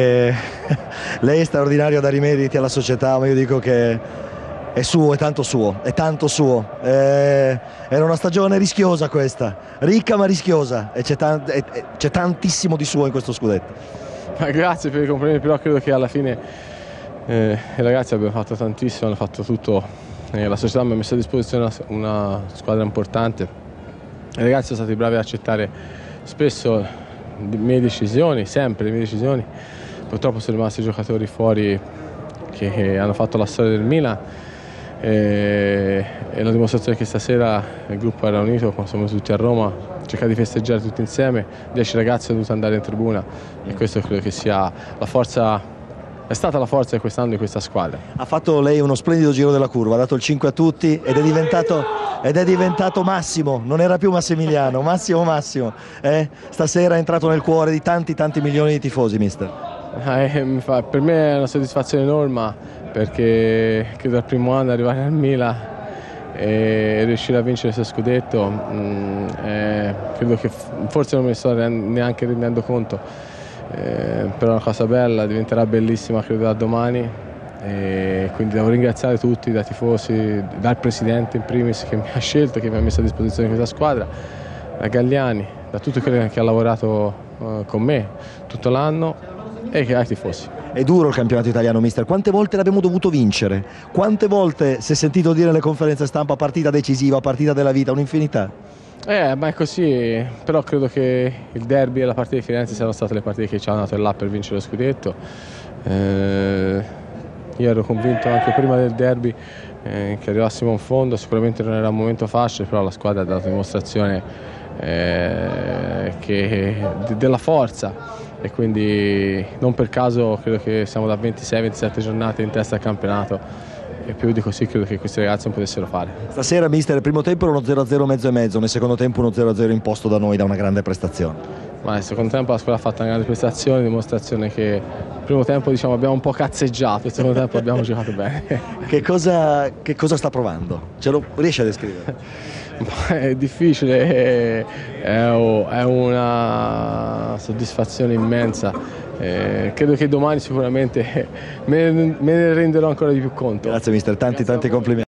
Eh, lei è straordinario a dare i meriti alla società, ma io dico che è suo, è tanto suo, è tanto suo. Eh, era una stagione rischiosa questa, ricca ma rischiosa e c'è, tan- e- e- c'è tantissimo di suo in questo scudetto. Ma grazie per i complimenti, però credo che alla fine eh, i ragazzi abbiano fatto tantissimo, hanno fatto tutto. Eh, la società mi ha messo a disposizione una, una squadra importante. I ragazzi sono stati bravi ad accettare spesso le mie decisioni, sempre le mie decisioni. Purtroppo sono rimasti giocatori fuori che hanno fatto la storia del Milan e, e la dimostrazione che stasera il gruppo era unito, siamo tutti a Roma, cercare di festeggiare tutti insieme, 10 ragazzi sono dovuti andare in tribuna e questo credo che sia la forza è stata la forza di quest'anno di questa squadra. Ha fatto lei uno splendido giro della curva, ha dato il 5 a tutti ed è diventato, ed è diventato Massimo, non era più Massimiliano, Massimo Massimo. Eh? Stasera è entrato nel cuore di tanti tanti milioni di tifosi, mister. Eh, fa, per me è una soddisfazione enorme perché credo al primo anno arrivare al Milan e riuscire a vincere questo scudetto mh, eh, credo che forse non ne sto neanche rendendo conto. Eh, però è una cosa bella diventerà bellissima credo da domani. E quindi devo ringraziare tutti dai tifosi dal presidente in primis che mi ha scelto che mi ha messo a disposizione questa squadra da Gagliani da tutti quelli che ha lavorato eh, con me tutto l'anno e che ai tifosi. È duro il campionato italiano, mister. Quante volte l'abbiamo dovuto vincere? Quante volte si è sentito dire nelle conferenze stampa partita decisiva, partita della vita, un'infinità? Eh, ma è così, però credo che il derby e la partita di Firenze siano state le partite che ci hanno dato là per vincere lo scudetto. Eh, io ero convinto anche prima del derby eh, che arrivassimo in fondo, sicuramente non era un momento facile, però la squadra ha dato dimostrazione eh, che, della forza e quindi non per caso credo che siamo da 26-27 giornate in testa al campionato e più di così credo che questi ragazzi non potessero fare. Stasera mister, il primo tempo era uno 0-0 mezzo e mezzo, nel secondo tempo uno 0-0 imposto da noi da una grande prestazione. Ma nel secondo tempo la squadra ha fatto una grande prestazione, dimostrazione che il primo tempo diciamo, abbiamo un po' cazzeggiato, il secondo tempo abbiamo giocato bene. Che cosa, che cosa sta provando? Ce lo riesce a descrivere? È difficile, è, una soddisfazione immensa. Eh, credo che domani sicuramente me ne renderò ancora di più conto. Grazie mister, tanti tanti complimenti.